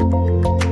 嗯。